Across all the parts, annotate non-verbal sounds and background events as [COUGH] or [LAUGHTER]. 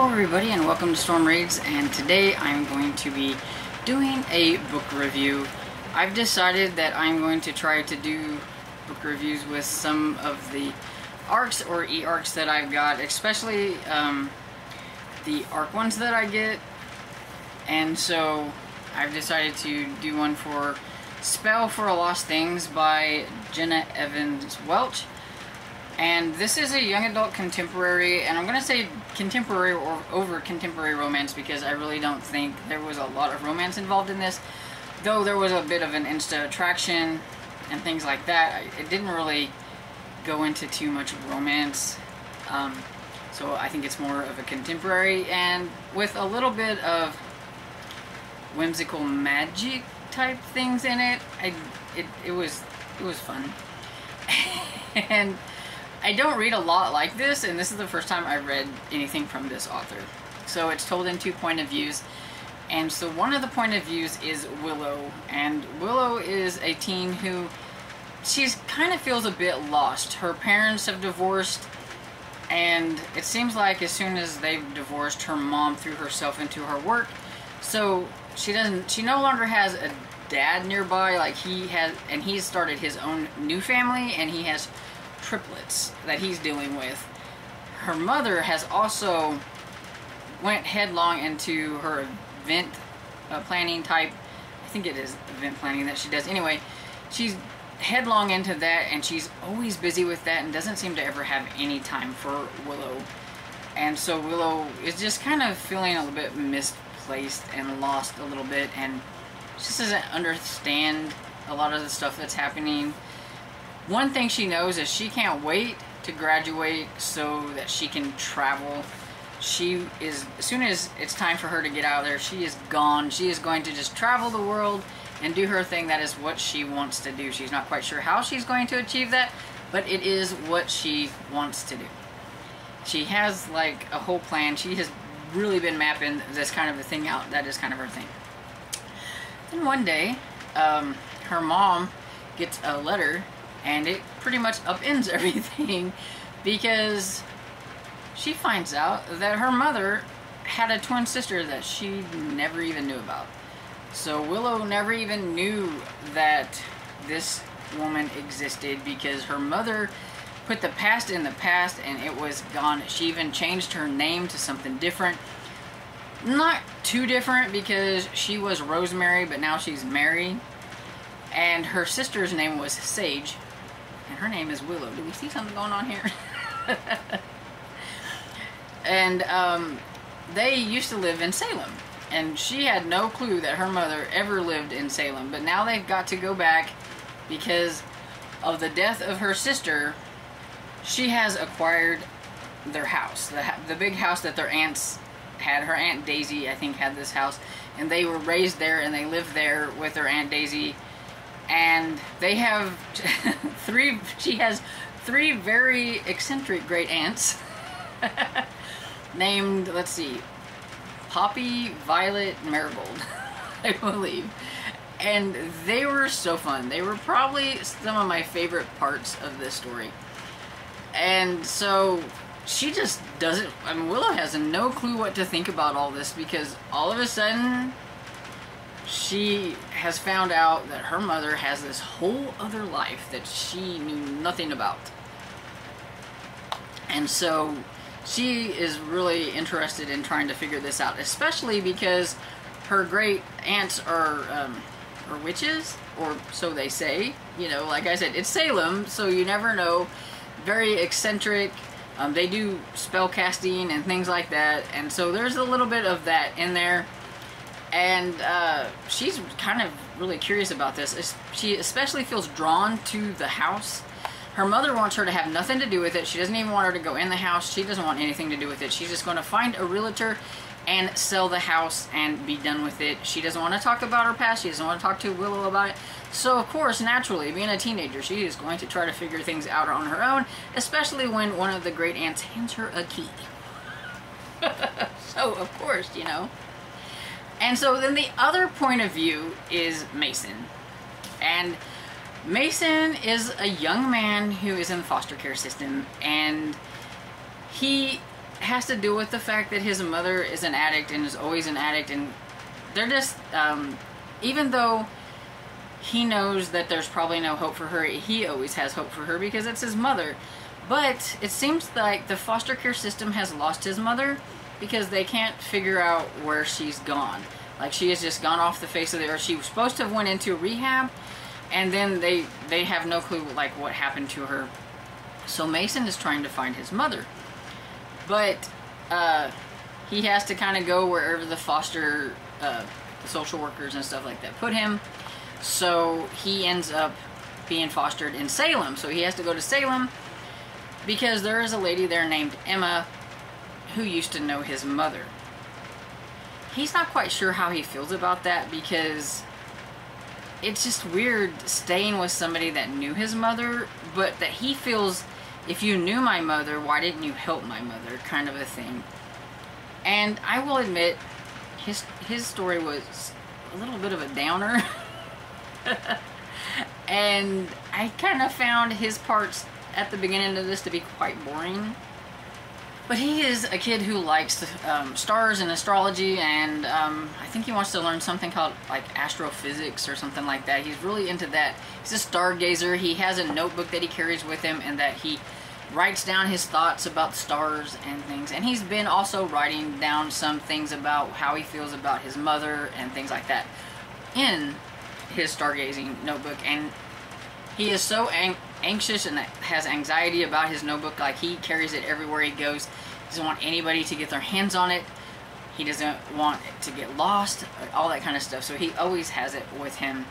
Hello everybody and welcome to Storm Reads and today I'm going to be doing a book review. I've decided that I'm going to try to do book reviews with some of the ARCs or e-ARCs that I've got, especially um, the ARC ones that I get. And so I've decided to do one for Spell for a Lost Things by Jenna Evans Welch. And this is a young adult contemporary, and I'm going to say contemporary or over contemporary romance because I really don't think there was a lot of romance involved in this. Though there was a bit of an insta attraction and things like that, it didn't really go into too much romance. Um, so I think it's more of a contemporary and with a little bit of whimsical magic type things in it. I it, it was it was fun. [LAUGHS] and I don't read a lot like this, and this is the first time I've read anything from this author. So it's told in two point of views. And so one of the point of views is Willow, and Willow is a teen who she's kind of feels a bit lost. Her parents have divorced, and it seems like as soon as they've divorced, her mom threw herself into her work. So she doesn't she no longer has a dad nearby like he has and he's started his own new family and he has triplets that he's dealing with. Her mother has also went headlong into her event uh, planning type. I think it is event planning that she does. Anyway, she's headlong into that and she's always busy with that and doesn't seem to ever have any time for Willow. And so Willow is just kind of feeling a little bit misplaced and lost a little bit and just doesn't understand a lot of the stuff that's happening one thing she knows is she can't wait to graduate so that she can travel. She is, as soon as it's time for her to get out of there, she is gone. She is going to just travel the world and do her thing. That is what she wants to do. She's not quite sure how she's going to achieve that, but it is what she wants to do. She has like a whole plan. She has really been mapping this kind of a thing out. That is kind of her thing. Then one day, um, her mom gets a letter and it pretty much upends [LAUGHS] everything because she finds out that her mother had a twin sister that she never even knew about. So Willow never even knew that this woman existed because her mother put the past in the past and it was gone. She even changed her name to something different. Not too different because she was Rosemary, but now she's Mary. And her sister's name was Sage, and her name is Willow. Do we see something going on here? [LAUGHS] and um, they used to live in Salem. And she had no clue that her mother ever lived in Salem. But now they've got to go back because of the death of her sister. She has acquired their house, the, the big house that their aunts had. Her Aunt Daisy, I think, had this house. And they were raised there and they lived there with their Aunt Daisy and they have [LAUGHS] three she has three very eccentric great aunts [LAUGHS] named let's see poppy violet marigold [LAUGHS] i believe. And they were so fun. They were probably some of my favorite parts of this story. And so she just doesn't i mean willow has no clue what to think about all this because all of a sudden she has found out that her mother has this whole other life that she knew nothing about. And so she is really interested in trying to figure this out, especially because her great aunts are, um, are witches, or so they say. You know, like I said, it's Salem, so you never know. Very eccentric. Um, they do spell casting and things like that, and so there's a little bit of that in there and uh, she's kind of really curious about this. She especially feels drawn to the house. Her mother wants her to have nothing to do with it. She doesn't even want her to go in the house. She doesn't want anything to do with it. She's just going to find a realtor and sell the house and be done with it. She doesn't want to talk about her past. She doesn't want to talk to Willow about it. So, of course, naturally, being a teenager, she is going to try to figure things out on her own, especially when one of the great aunts hands her a key. [LAUGHS] so, of course, you know, and so then the other point of view is Mason. And Mason is a young man who is in the foster care system and he has to do with the fact that his mother is an addict and is always an addict, and they're just, um, even though he knows that there's probably no hope for her, he always has hope for her because it's his mother. But it seems like the foster care system has lost his mother because they can't figure out where she's gone. Like she has just gone off the face of the earth. She was supposed to have went into rehab, and then they they have no clue like what happened to her. So Mason is trying to find his mother, but uh, he has to kind of go wherever the foster uh, the social workers and stuff like that put him. So he ends up being fostered in Salem. So he has to go to Salem because there is a lady there named Emma who used to know his mother he's not quite sure how he feels about that because it's just weird staying with somebody that knew his mother, but that he feels if you knew my mother, why didn't you help my mother kind of a thing. And I will admit his his story was a little bit of a downer. [LAUGHS] and I kind of found his parts at the beginning of this to be quite boring. But he is a kid who likes um, stars and astrology, and um, I think he wants to learn something called like astrophysics or something like that. He's really into that. He's a stargazer. He has a notebook that he carries with him, and that he writes down his thoughts about stars and things. And he's been also writing down some things about how he feels about his mother and things like that in his stargazing notebook. And he is so ang anxious and has anxiety about his notebook. Like he carries it everywhere he goes. He doesn't want anybody to get their hands on it. He doesn't want it to get lost, all that kind of stuff. So he always has it with him.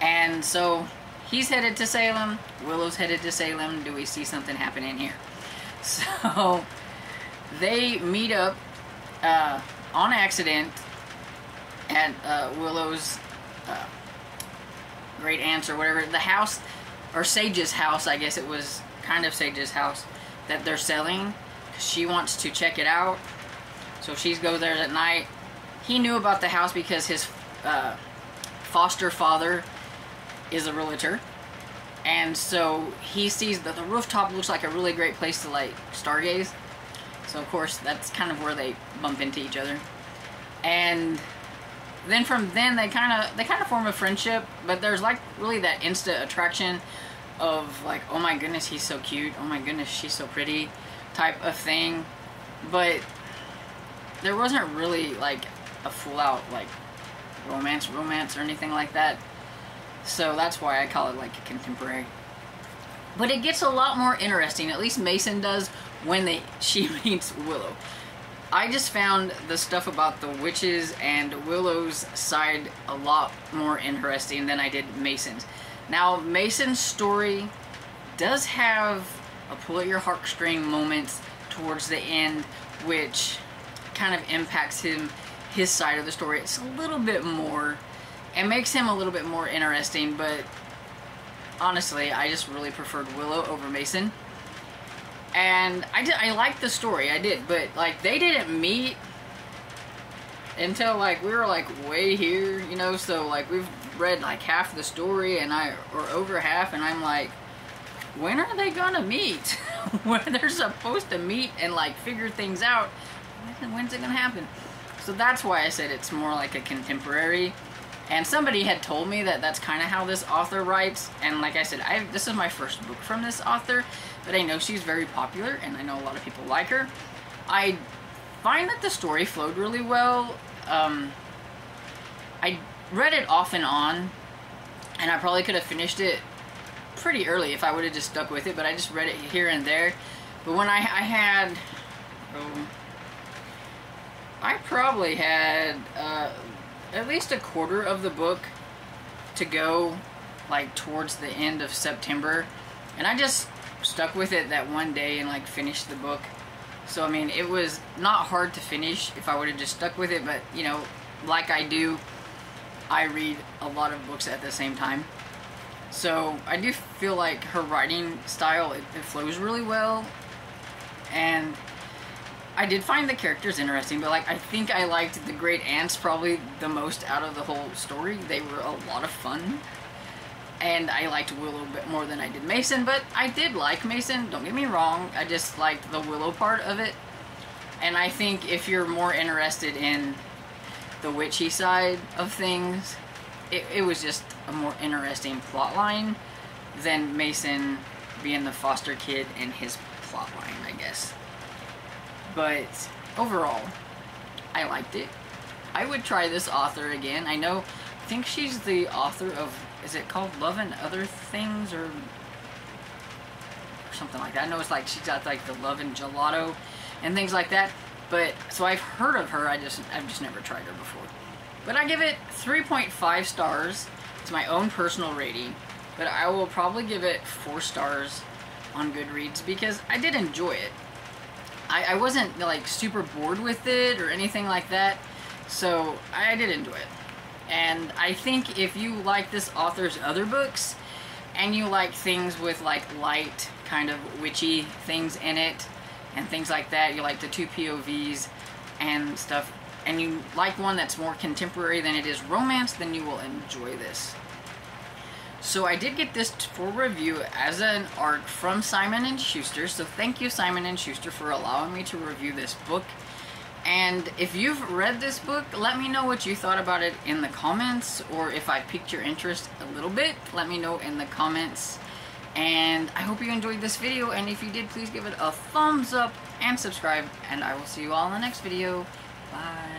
And so he's headed to Salem. Willow's headed to Salem. Do we see something happening here? [LAUGHS] So they meet up uh, on accident at uh, Willow's uh, great aunts or whatever. The house or Sage's house, I guess it was kind of Sage's house that they're selling. She wants to check it out. So she goes there at night. He knew about the house because his uh, foster father is a realtor. And so he sees that the rooftop looks like a really great place to like stargaze. So of course that's kind of where they bump into each other. And then from then they kind of they kind of form a friendship, but there's like really that instant attraction of like, oh my goodness, he's so cute. Oh my goodness, she's so pretty type of thing. But there wasn't really like a full out like romance romance or anything like that. So that's why I call it like a contemporary. But it gets a lot more interesting, at least Mason does, when they [LAUGHS] she meets Willow. I just found the stuff about the witches and Willow's side a lot more interesting than I did Mason's. Now, Mason's story does have a pull at your heartstring moments towards the end, which kind of impacts him, his side of the story. It's a little bit more, and makes him a little bit more interesting, but honestly, I just really preferred Willow over Mason. And I did, I liked the story, I did, but like they didn't meet until like we were like way here, you know, so like we've read like half the story and I or over half and I'm like when are they gonna meet? [LAUGHS] when they're supposed to meet and like figure things out, when's it gonna happen? So that's why I said it's more like a contemporary. And somebody had told me that that's kind of how this author writes. And like I said, I this is my first book from this author, but I know she's very popular and I know a lot of people like her. I find that the story flowed really well. Um, I read it off and on, and I probably could have finished it pretty early if I would have just stuck with it, but I just read it here and there. But when I, I had, oh, I probably had uh, at least a quarter of the book to go, like towards the end of September, and I just stuck with it that one day and like finished the book. So I mean, it was not hard to finish if I would have just stuck with it, but you know, like I do I read a lot of books at the same time. So I do feel like her writing style, it, it flows really well. And I did find the characters interesting, but like I think I liked the Great aunts probably the most out of the whole story. They were a lot of fun. And I liked Willow a bit more than I did Mason, but I did like Mason, don't get me wrong. I just liked the Willow part of it. And I think if you're more interested in the witchy side of things, it, it was just a more interesting plot line than Mason being the foster kid and his plot line, I guess. But overall, I liked it. I would try this author again. I know, I think she's the author of, is it called Love and Other Things or, or something like that? I know it's like she's got like the Love and Gelato and things like that. But so I've heard of her. I just I've just never tried her before. But I give it 3.5 stars. It's my own personal rating. But I will probably give it four stars on Goodreads because I did enjoy it. I, I wasn't like super bored with it or anything like that. So I did enjoy it. And I think if you like this author's other books and you like things with like light kind of witchy things in it and things like that, you like the two POVs and stuff, and you like one that's more contemporary than it is romance, then you will enjoy this. So I did get this for review as an ARC from Simon & Schuster, so thank you Simon & Schuster for allowing me to review this book. And if you've read this book, let me know what you thought about it in the comments, or if I piqued your interest a little bit, let me know in the comments. And I hope you enjoyed this video, and if you did, please give it a thumbs up and subscribe, and I will see you all in the next video. Bye.